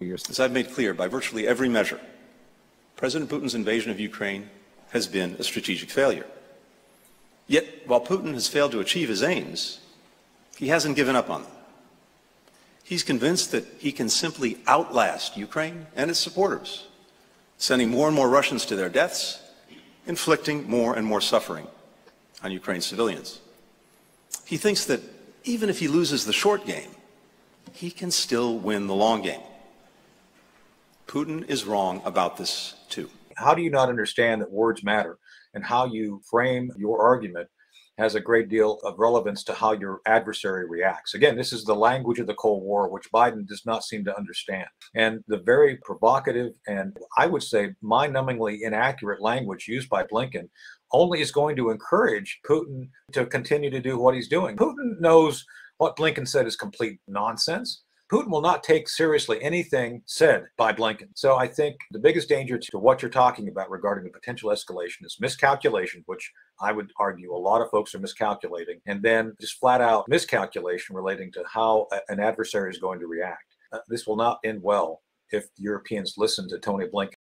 As I've made clear, by virtually every measure, President Putin's invasion of Ukraine has been a strategic failure. Yet, while Putin has failed to achieve his aims, he hasn't given up on them. He's convinced that he can simply outlast Ukraine and its supporters, sending more and more Russians to their deaths, inflicting more and more suffering on Ukraine's civilians. He thinks that even if he loses the short game, he can still win the long game. Putin is wrong about this too. How do you not understand that words matter and how you frame your argument has a great deal of relevance to how your adversary reacts. Again, this is the language of the Cold War, which Biden does not seem to understand. And the very provocative and I would say mind numbingly inaccurate language used by Blinken only is going to encourage Putin to continue to do what he's doing. Putin knows what Blinken said is complete nonsense. Putin will not take seriously anything said by Blinken. So I think the biggest danger to what you're talking about regarding the potential escalation is miscalculation, which I would argue a lot of folks are miscalculating, and then just flat out miscalculation relating to how an adversary is going to react. Uh, this will not end well if Europeans listen to Tony Blinken.